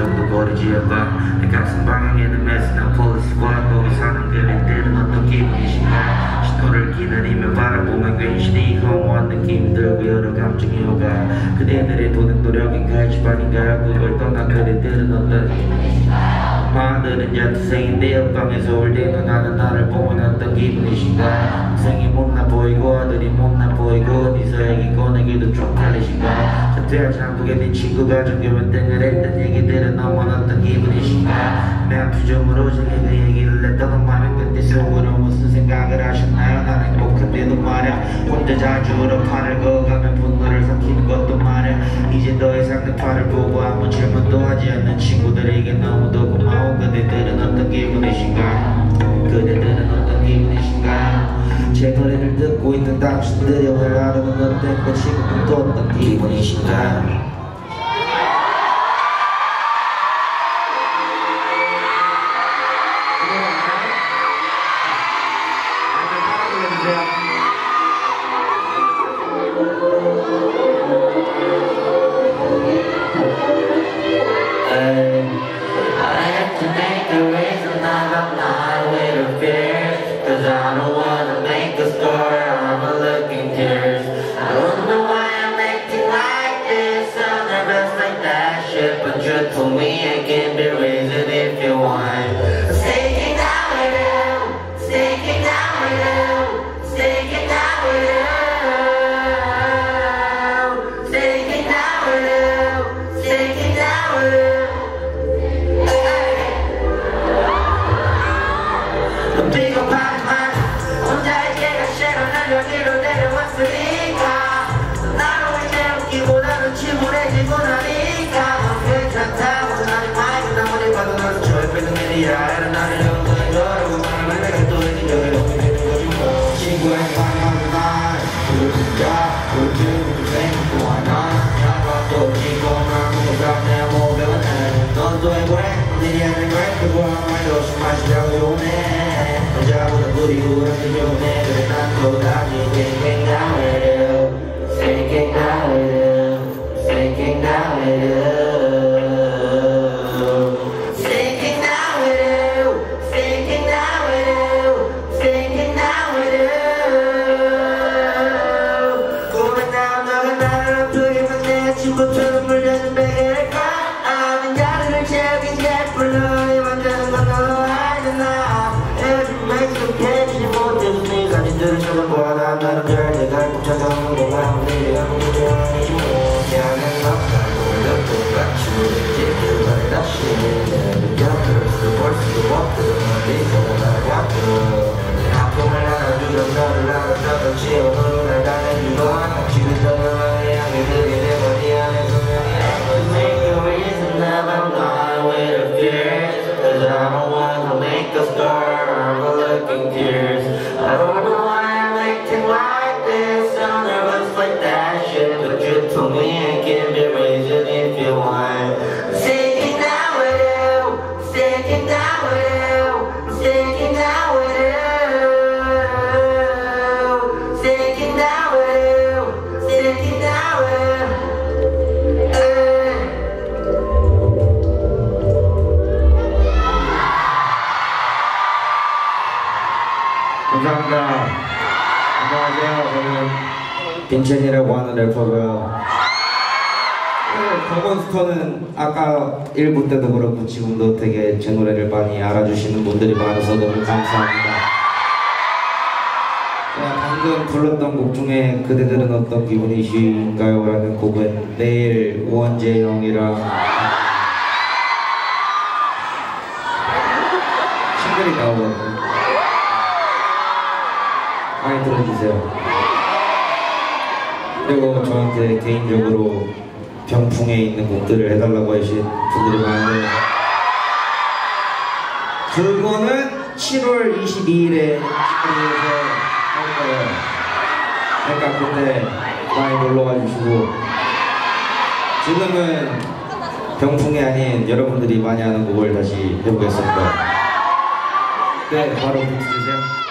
정도 내 가슴 방향에는 메스나 폴리스 스쿼드 거기 사는 그림들은 어떤 기분이신가 신호를 기다리며 바라보면 괜시리 허무한 느낌이 들고 여러 감정이 오가. 그대들의 도는 노력인가 집안인가 그걸 떠난 그대들은 어떤 마들은 야투생인데 옆방에서 올 때는 나는 나를 보면 어떤 기분이신가 학생이 못나 보이고 아들이 못나 보이고 얘기 꺼내기도 좀 다르신가 자퇴하지 않고게 네 친구가 정겨운 등을 했던 얘기들은 너무 어떤 기분이신가. 매한 표정으로 제게 그 얘기를 했던 많은 그때 속으로 무슨 생각을 하셨나요? 난 행복한데도 말야. 혼자 자주로 팔을 그어가며 분노를 삭히는 것도 말야. 이제 더 이상 내 팔을 보고 아무 질문도 하지 않는 친구들에게 너무도 고마워 그대들은 어떤 기분이신가? 그대들은 어떤 기분이신가 제 노래를 듣고 있는 당신들이 오늘 하루는 어땠고 지금은 또 어떤 기분이신가 I have to make a reason 일이야 I'm of looking tears. 빈첸이라고 하는 래퍼고요. 더건스터는 아까 1부 때도 그렇고 지금도 되게 제 노래를 많이 알아주시는 분들이 많아서 너무 감사합니다. 방금 불렀던 곡 중에 그대들은 어떤 기분이신가요? 라는 곡은 내일 우원재 형이랑 싱글이 나오거든요. 많이 들어주세요. 그리고 저한테 개인적으로 병풍에 있는 곡들을 해달라고 하신 분들이 많은데 그거는 7월 22일에 집에서 할 거예요. 그러니까 그때 많이 놀러와 주시고 지금은 병풍이 아닌 여러분들이 많이 하는 곡을 다시 해보겠습니다. 네, 바로 붙여주세요.